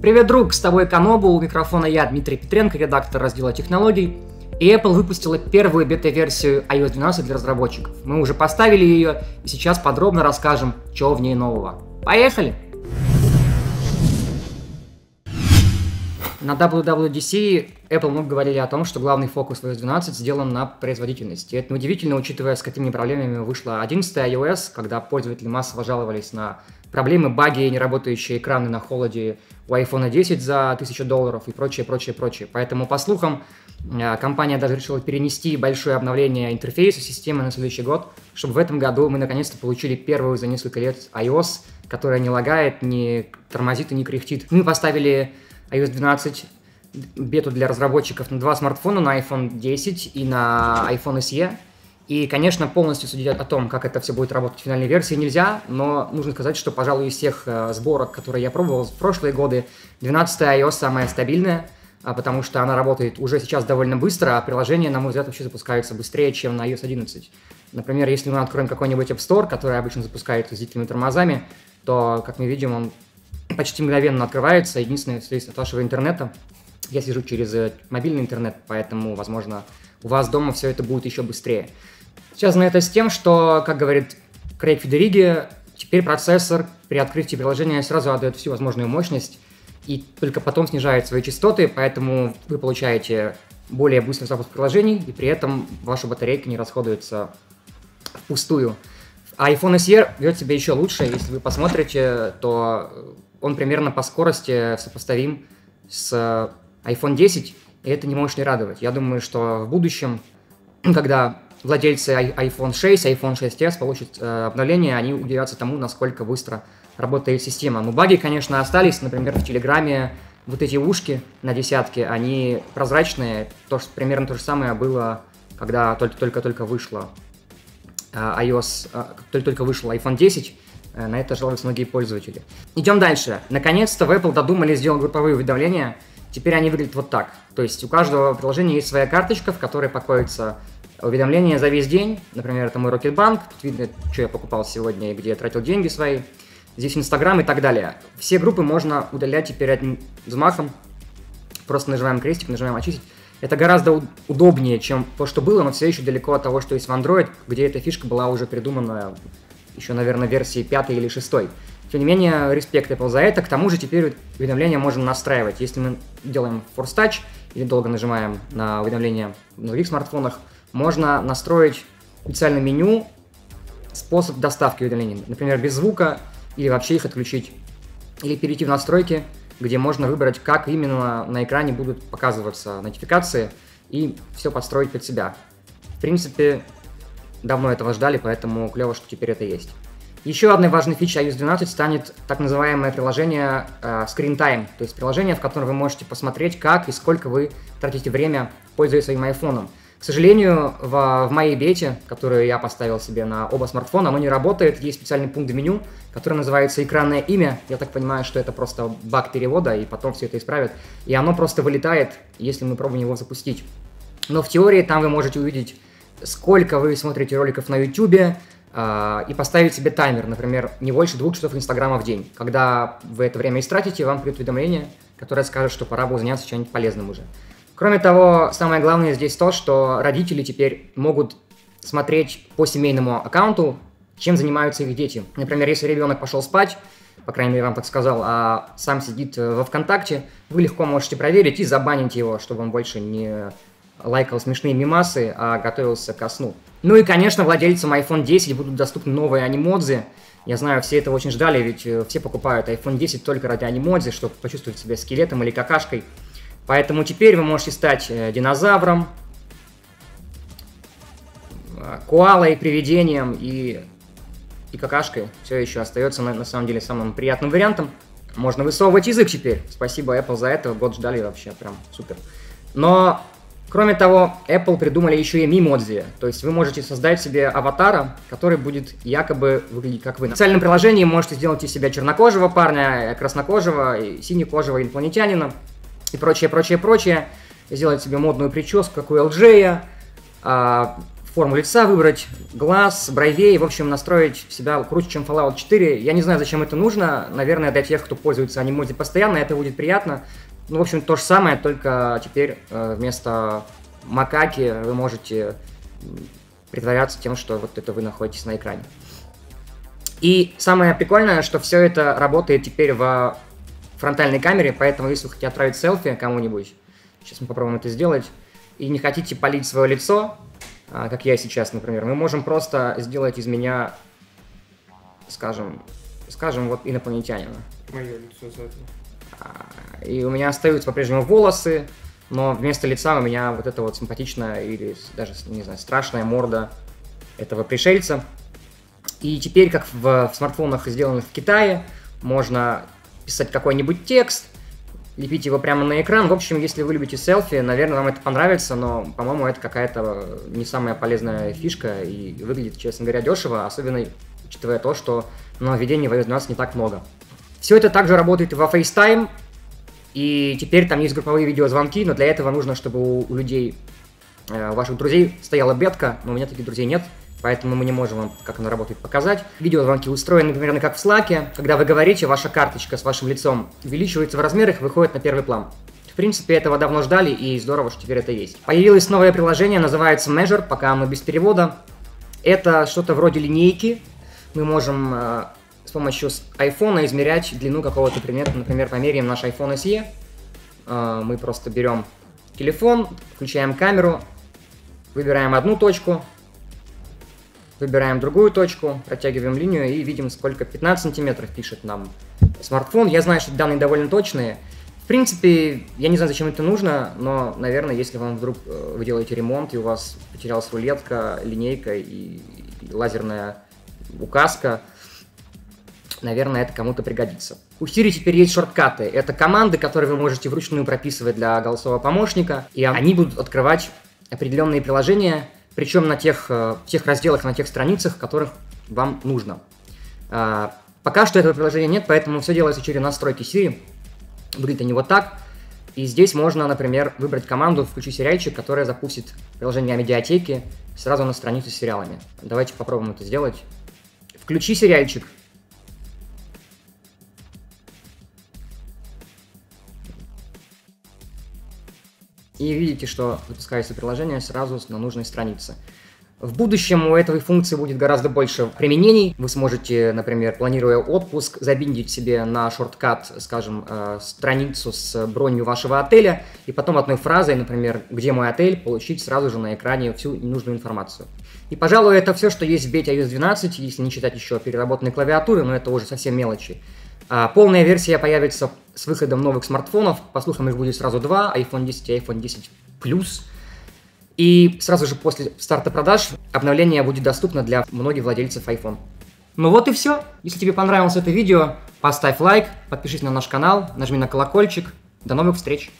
Привет, друг, с тобой Канобу, у микрофона я, Дмитрий Петренко, редактор раздела технологий. И Apple выпустила первую бета-версию iOS 12 для разработчиков. Мы уже поставили ее, и сейчас подробно расскажем, что в ней нового. Поехали! На WWDC Apple много говорили о том, что главный фокус iOS 12 сделан на производительности. Это неудивительно, учитывая, с какими проблемами вышла 11 iOS, когда пользователи массово жаловались на проблемы, баги неработающие экраны на холоде у iPhone 10 за 1000 долларов и прочее, прочее, прочее. Поэтому, по слухам, э, компания даже решила перенести большое обновление интерфейса системы на следующий год, чтобы в этом году мы наконец-то получили первую за несколько лет iOS, которая не лагает, не тормозит и не кряхтит. Мы поставили iOS 12 бету для разработчиков на два смартфона, на iPhone 10 и на iPhone SE. И, конечно, полностью судить о том, как это все будет работать в финальной версии, нельзя, но нужно сказать, что, пожалуй, из всех э, сборок, которые я пробовал в прошлые годы, 12 iOS самая стабильная, а, потому что она работает уже сейчас довольно быстро, а приложения, на мой взгляд, вообще запускаются быстрее, чем на iOS 11. Например, если мы откроем какой-нибудь App Store, который обычно запускается с дикими тормозами, то, как мы видим, он почти мгновенно открывается. Единственное, зависит от вашего интернета. Я сижу через э, мобильный интернет, поэтому, возможно, у вас дома все это будет еще быстрее. Связано это с тем, что, как говорит Крейг Федериги, теперь процессор при открытии приложения сразу отдает всю возможную мощность и только потом снижает свои частоты, поэтому вы получаете более быстрый запуск приложений, и при этом ваша батарейка не расходуется впустую. А iPhone SE ведет себя еще лучше. Если вы посмотрите, то он примерно по скорости сопоставим с iPhone 10, и это не может не радовать. Я думаю, что в будущем, когда владельцы iPhone 6, iPhone 6s получат э, обновление, они удивятся тому, насколько быстро работает система. Но баги, конечно, остались. Например, в Телеграме вот эти ушки на десятке, они прозрачные. То, что, примерно то же самое было, когда только-только вышло э, iOS, э, только-только вышел iPhone 10 Э, на это жалуются многие пользователи. Идем дальше. Наконец-то в Apple додумали сделать групповые уведомления. Теперь они выглядят вот так. То есть у каждого приложения есть своя карточка, в которой покоится уведомления за весь день. Например, это мой Rocketbank. Тут видно, что я покупал сегодня и где я тратил деньги свои. Здесь Инстаграм и так далее. Все группы можно удалять теперь одним взмахом. Просто нажимаем крестик, нажимаем очистить. Это гораздо удобнее, чем то, что было, но все еще далеко от того, что есть в Android, где эта фишка была уже придумана еще, наверное, версии 5 или 6. Тем не менее, респект Apple за это. К тому же теперь уведомления можно настраивать. Если мы делаем Force Touch или долго нажимаем на уведомления на других смартфонах, можно настроить специальное меню способ доставки уведомлений. Например, без звука или вообще их отключить. Или перейти в настройки, где можно выбрать, как именно на экране будут показываться нотификации и все подстроить под себя. В принципе, давно этого ждали, поэтому клево, что теперь это есть. Еще одной важной фичей iOS 12 станет так называемое приложение э, Screen Time, то есть приложение, в котором вы можете посмотреть, как и сколько вы тратите время, пользуясь своим айфоном. К сожалению, в, в моей бете, которую я поставил себе на оба смартфона, оно не работает. Есть специальный пункт меню, который называется экранное имя. Я так понимаю, что это просто баг перевода, и потом все это исправят. И оно просто вылетает, если мы пробуем его запустить. Но в теории там вы можете увидеть сколько вы смотрите роликов на YouTube, э, и поставить себе таймер, например, не больше двух часов Инстаграма в день. Когда вы это время истратите, вам придет уведомление, которое скажет, что пора бы заняться чем-нибудь полезным уже. Кроме того, самое главное здесь то, что родители теперь могут смотреть по семейному аккаунту, чем занимаются их дети. Например, если ребенок пошел спать, по крайней мере, вам так сказал, а сам сидит во ВКонтакте, вы легко можете проверить и забанить его, чтобы он больше не лайкал смешные мимасы, а готовился ко сну. Ну и, конечно, владельцам iPhone 10 будут доступны новые анимодзи. Я знаю, все это очень ждали, ведь э, все покупают iPhone 10 только ради анимодзи, чтобы почувствовать себя скелетом или какашкой. Поэтому теперь вы можете стать э, динозавром, э, коалой, привидением и, и какашкой. Все еще остается на, на самом деле самым приятным вариантом. Можно высовывать язык теперь. Спасибо Apple за это. Год ждали вообще, прям супер. Но Кроме того, Apple придумали еще и мимодзи, то есть вы можете создать себе аватара, который будет якобы выглядеть как вы. В специальном приложении можете сделать из себя чернокожего парня, краснокожего, и синекожего инопланетянина и прочее, прочее, прочее. Сделать себе модную прическу, как у LG, а, форму лица выбрать, глаз, бровей, в общем, настроить себя круче, чем Fallout 4. Я не знаю, зачем это нужно. Наверное, для тех, кто пользуется анимоди постоянно, это будет приятно. Ну, в общем, то же самое, только теперь э, вместо макаки вы можете притворяться тем, что вот это вы находитесь на экране. И самое прикольное, что все это работает теперь в фронтальной камере, поэтому если вы хотите отправить селфи кому-нибудь, сейчас мы попробуем это сделать, и не хотите полить свое лицо, а, как я сейчас, например, мы можем просто сделать из меня, скажем, скажем, вот инопланетянина. Мое лицо. А, и у меня остаются по-прежнему волосы, но вместо лица у меня вот эта вот симпатичная или даже, не знаю, страшная морда этого пришельца. И теперь, как в, в смартфонах, сделанных в Китае, можно писать какой-нибудь текст, лепить его прямо на экран. В общем, если вы любите селфи, наверное, вам это понравится, но, по-моему, это какая-то не самая полезная фишка и выглядит, честно говоря, дешево, особенно учитывая то, что нововведений в iOS 12 не так много. Все это также работает во FaceTime, и теперь там есть групповые видеозвонки, но для этого нужно, чтобы у, у людей, э, у ваших друзей стояла бетка, но у меня таких друзей нет, поэтому мы не можем вам, как она работает, показать. Видеозвонки устроены примерно как в Slack. Когда вы говорите, ваша карточка с вашим лицом увеличивается в размерах и выходит на первый план. В принципе, этого давно ждали, и здорово, что теперь это есть. Появилось новое приложение, называется Measure, пока оно без перевода. Это что-то вроде линейки. Мы можем э, с помощью iPhone измерять длину какого-то предмета. Например, померяем наш iPhone SE. Э, мы просто берем телефон, включаем камеру, выбираем одну точку, выбираем другую точку, протягиваем линию и видим, сколько 15 сантиметров пишет нам смартфон. Я знаю, что данные довольно точные. В принципе, я не знаю, зачем это нужно, но, наверное, если вам вдруг э, вы делаете ремонт, и у вас потерялась рулетка, линейка и, лазерная указка, наверное, это кому-то пригодится. У Siri теперь есть шорткаты. Это команды, которые вы можете вручную прописывать для голосового помощника, и они будут открывать определенные приложения, причем на тех, э, тех разделах, на тех страницах, которых вам нужно. А, пока что этого приложения нет, поэтому все делается через настройки Siri. Выглядит они вот так. И здесь можно, например, выбрать команду «Включи сериальчик», которая запустит приложение о медиатеке сразу на страницу с сериалами. Давайте попробуем это сделать. «Включи сериальчик», и видите, что запускается приложение сразу на нужной странице. В будущем у этой функции будет гораздо больше применений. Вы сможете, например, планируя отпуск, забиндить себе на шорткат, скажем, э, страницу с бронью вашего отеля, и потом одной фразой, например, «Где мой отель?», получить сразу же на экране всю нужную информацию. И, пожалуй, это все, что есть в бете iOS 12, если не читать еще переработанной клавиатуры, но это уже совсем мелочи. А полная версия появится с выходом новых смартфонов. По слухам, их будет сразу два, iPhone 10 и iPhone 10 Plus. И сразу же после старта продаж обновление будет доступно для многих владельцев iPhone. Ну вот и все. Если тебе понравилось это видео, поставь лайк, подпишись на наш канал, нажми на колокольчик. До новых встреч!